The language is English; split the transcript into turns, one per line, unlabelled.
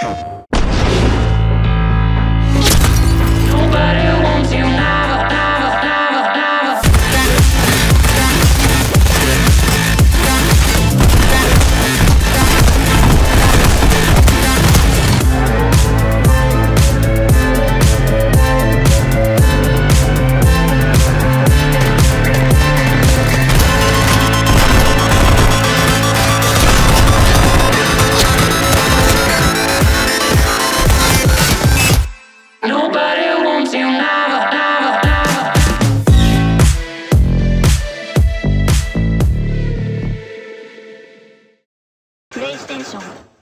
you Station.